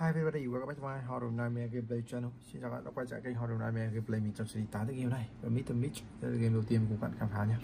Hi everybody, welcome back to my Horror Nightmare Gameplay channel Xin chào các bạn đã quay trở lại kênh Horror Nightmare Gameplay Mình trong series 8 cái game này Và Mr. Mitch Đây là game đầu tiên cùng bạn khám phá nhé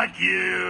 Fuck you!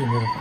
Tìm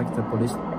Que a polícia?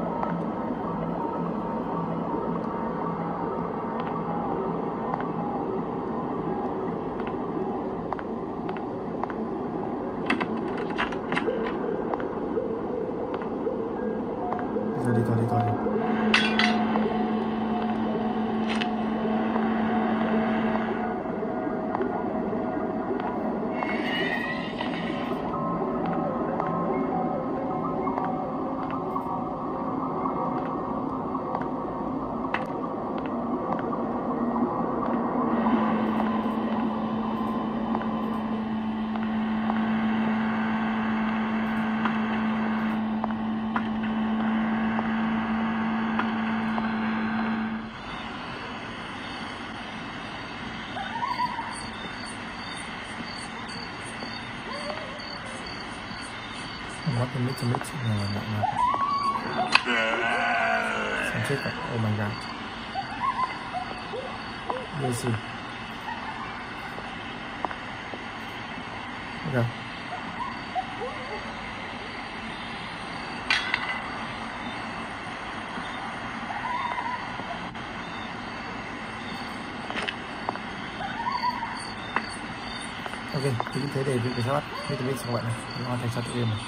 Ok, thì thế để việc sát bắt vitamin biết xong bạn này, nó hoàn thành sát tự game này.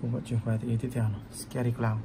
Cùng vận chuyển qua tự game tiếp theo này Scary Cloud.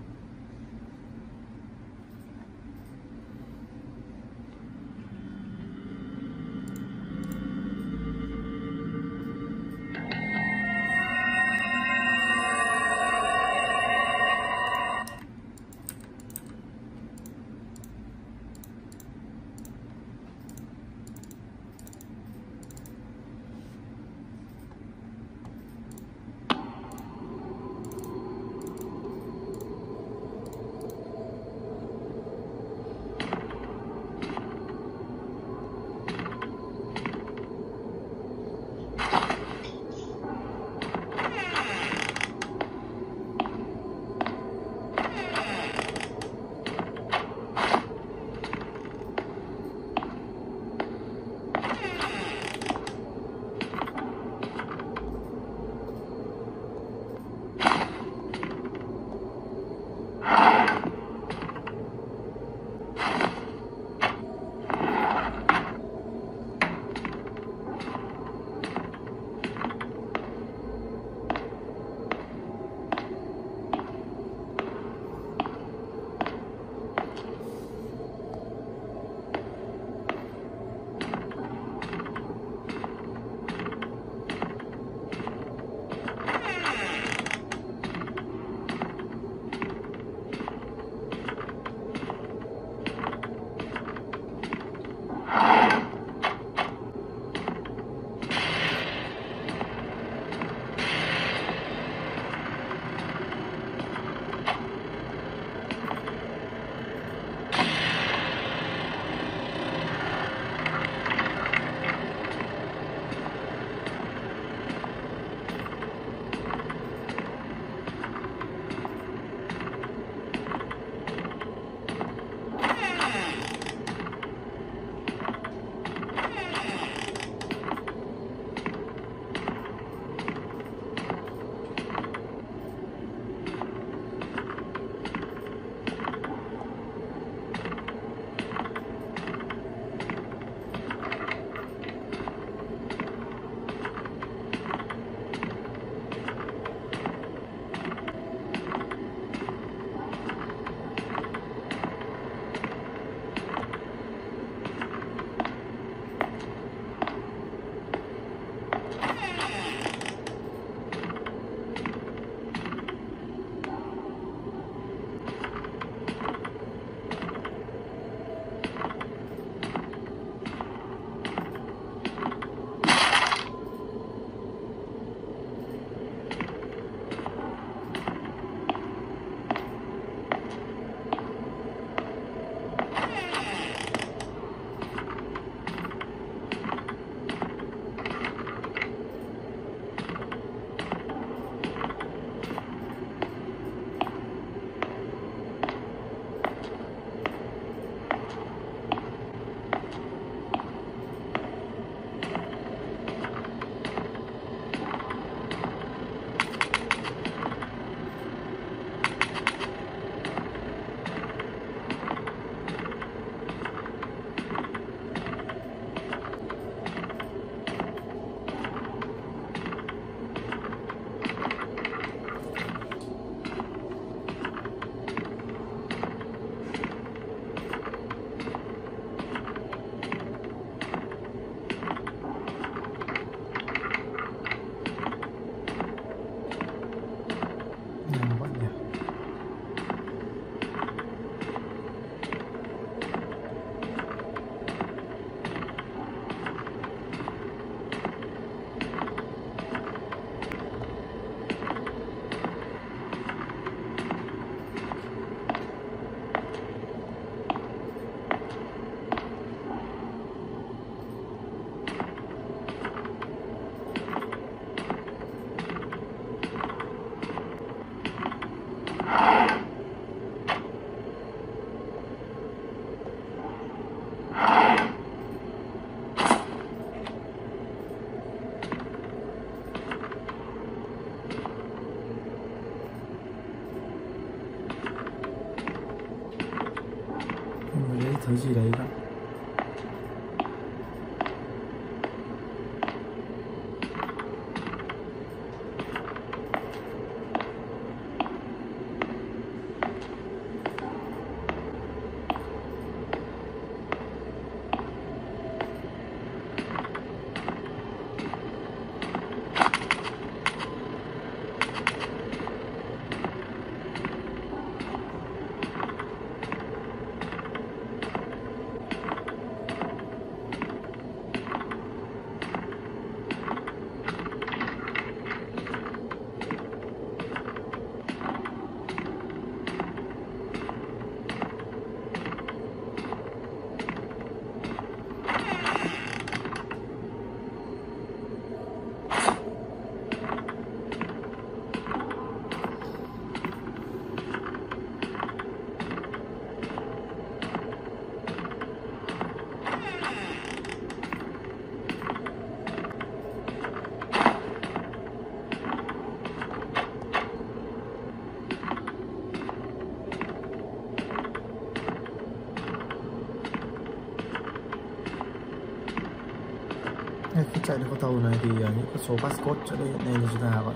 Khi này thì ờ, những cái số passcode sẽ đây hiện nay là chúng ta gọi.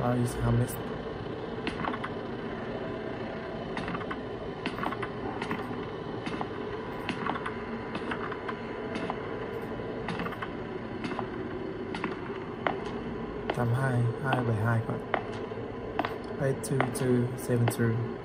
Paris Hamlet tám hai hai bảy hai các bạn. Eight two two, seven two.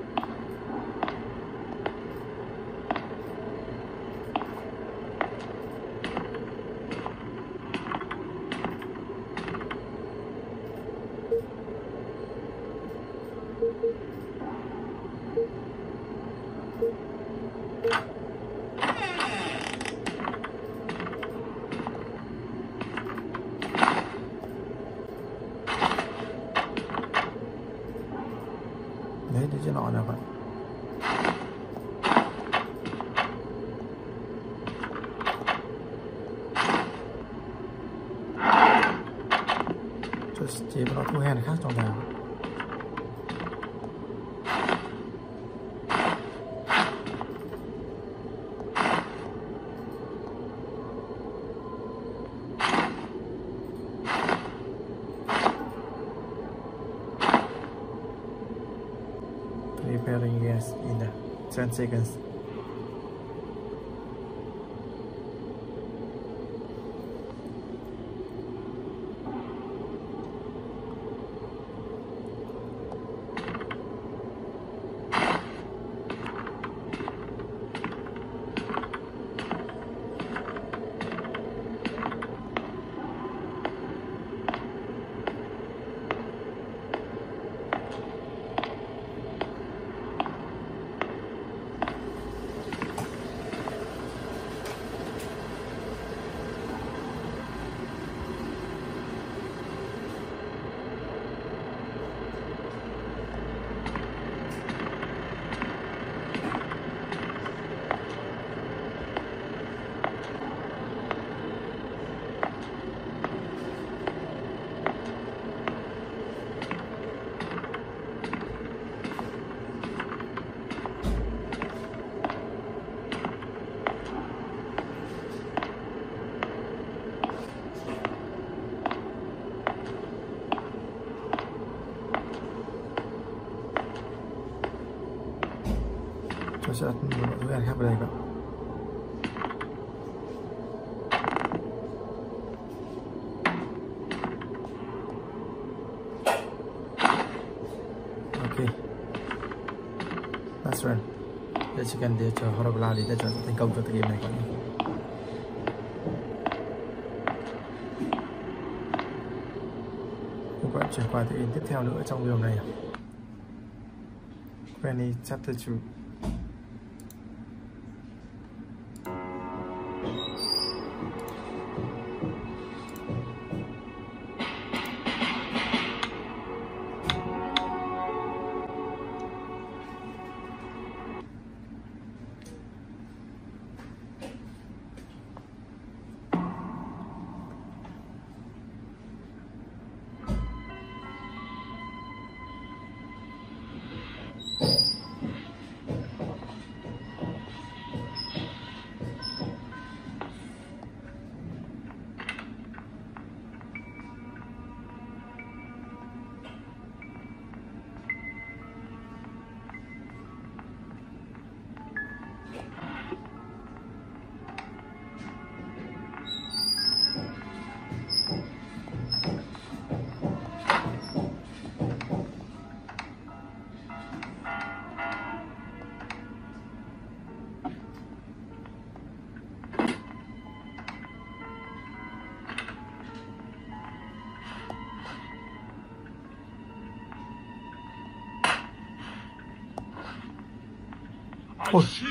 10 seconds sẽ đặt một loại túi khác vào đây các bạn. Ok. That's right. Giờ chỉ cần để chờ Horabla để ta chọn thành công cho tựa game này các bạn các bạn chuyển qua tựa game tiếp theo nữa trong video này Granny à. Chapter 2 Pois.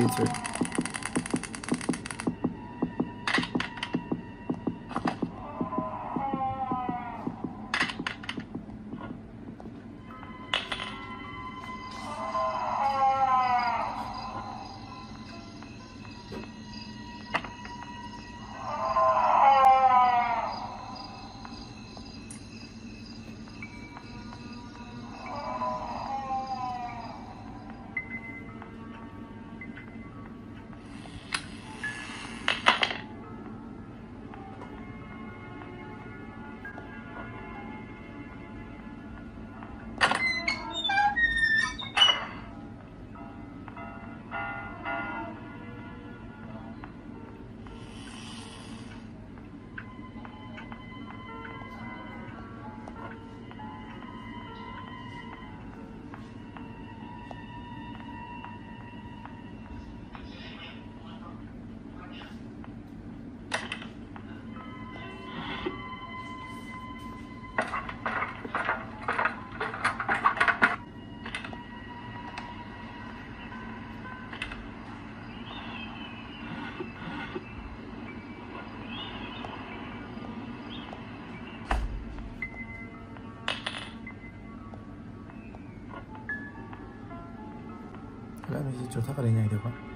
answer. ちょっ高でいないでよか。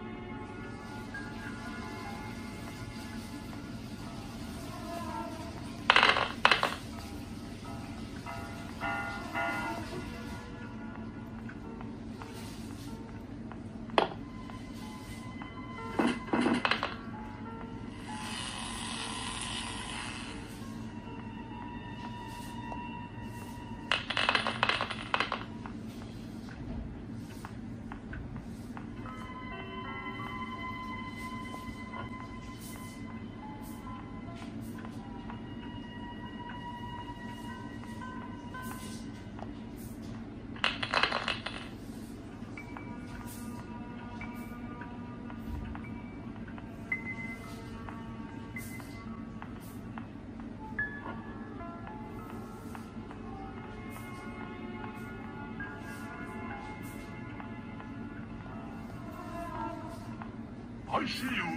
elogio.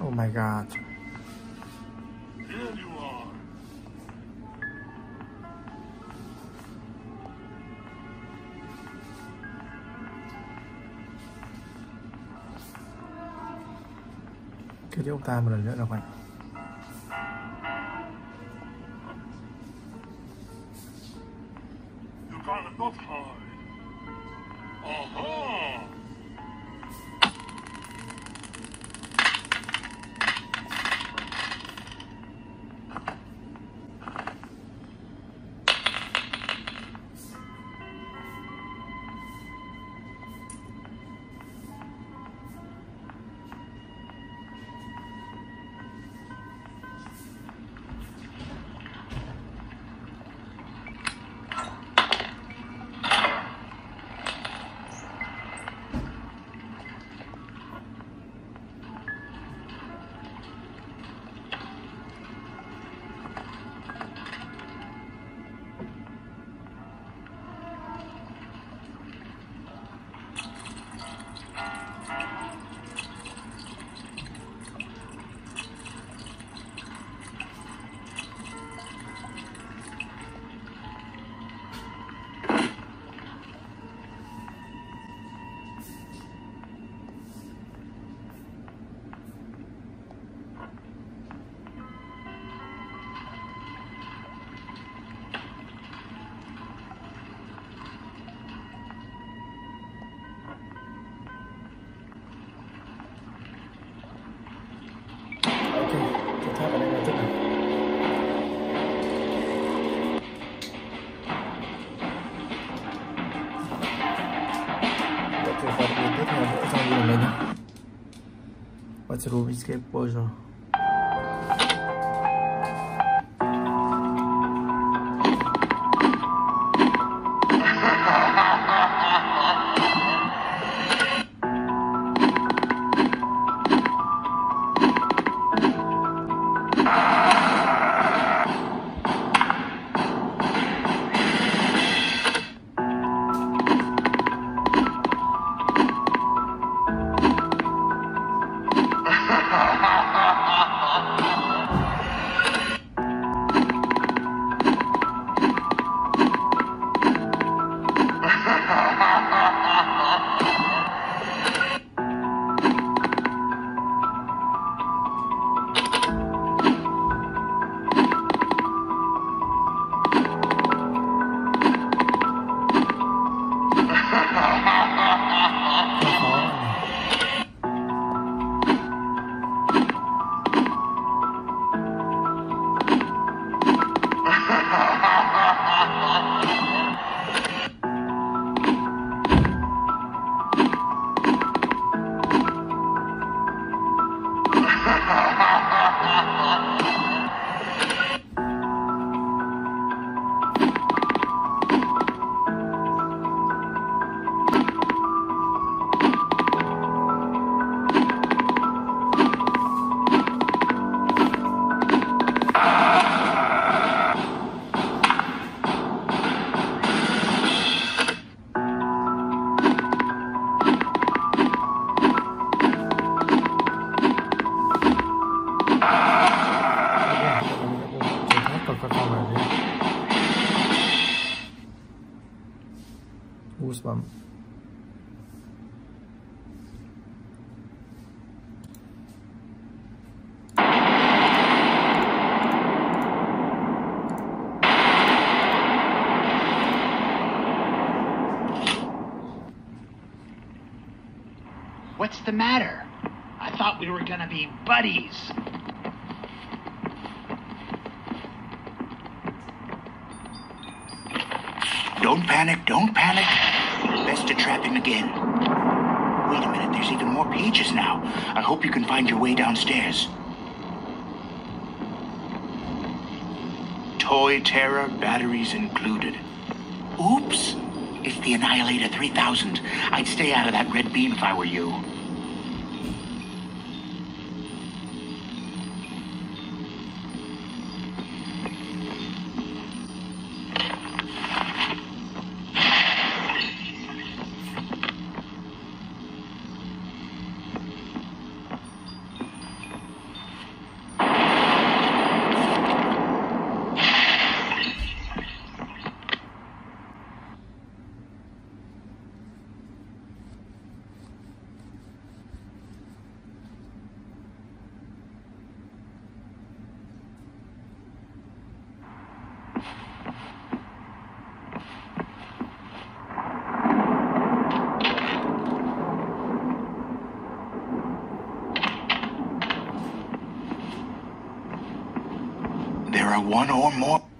Oh my god. Cái ông ta một lần nữa là mạnh. Katz Rubis que, pô, João. What's the matter? I thought we were gonna be buddies. Don't panic, don't panic. Best to trap him again. Wait a minute, there's even more pages now. I hope you can find your way downstairs. Toy terror, batteries included. Oops! It's the Annihilator 3000. I'd stay out of that red beam if I were you. Are one or more.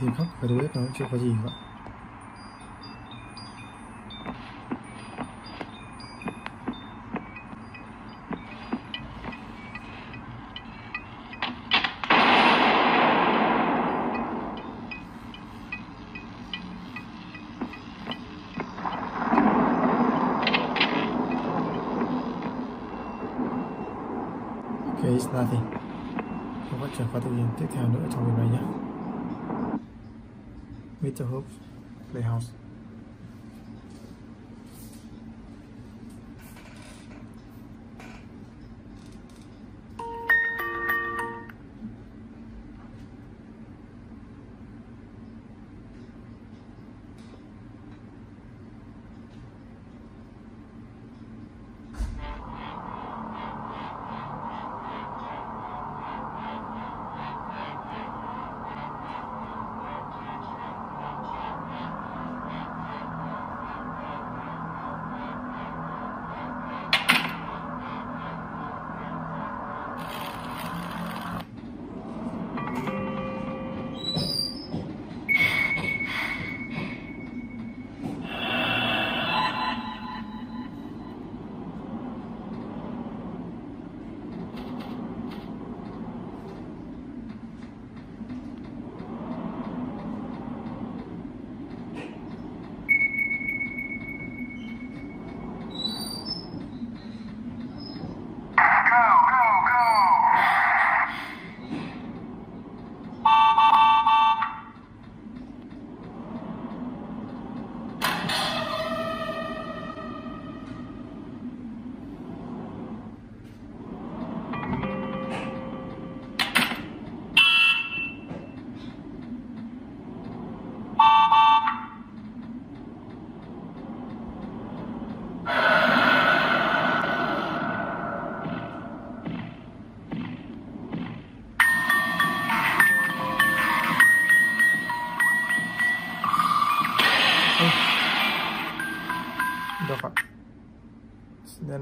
Tìm khắp cái đuôi nó chưa có gì cả. Okay, it's nothing. Không có chuyển qua tự nhiên tiếp theo nữa trong video này nhé. Mr. Hope Playhouse.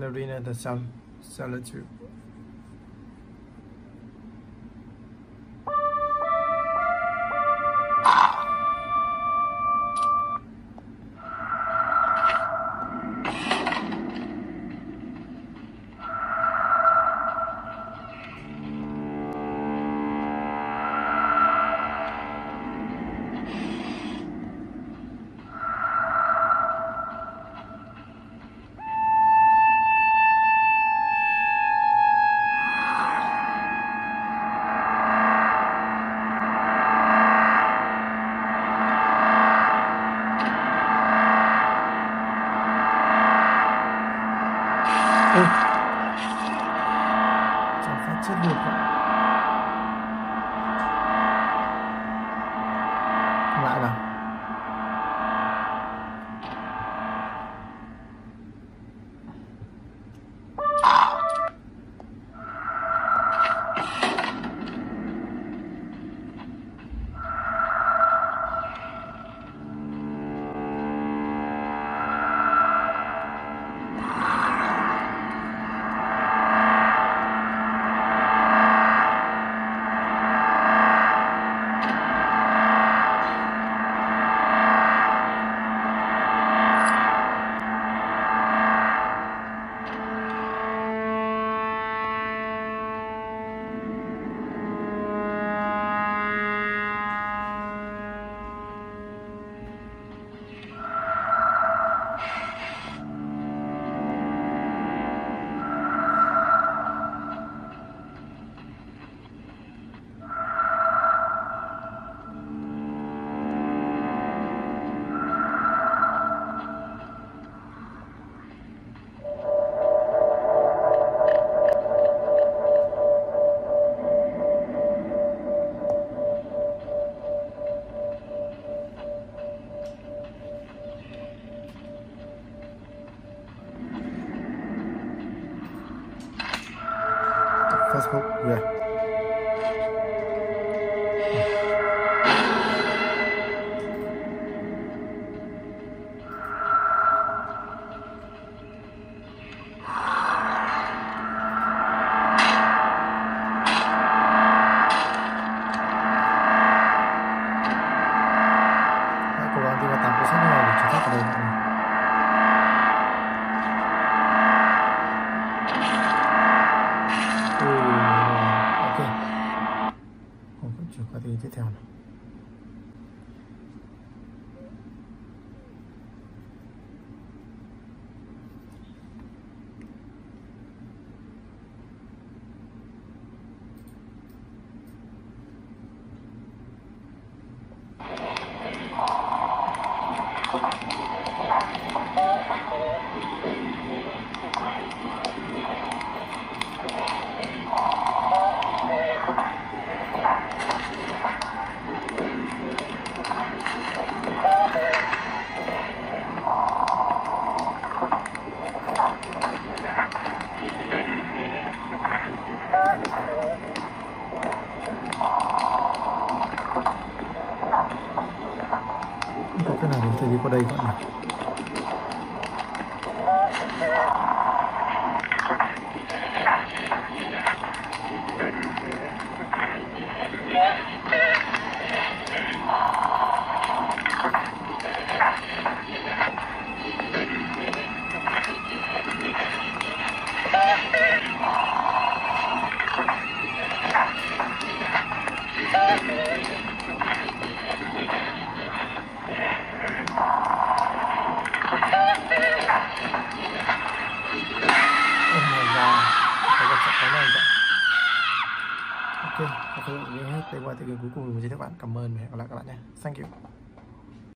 Arena the sun solitude Thank you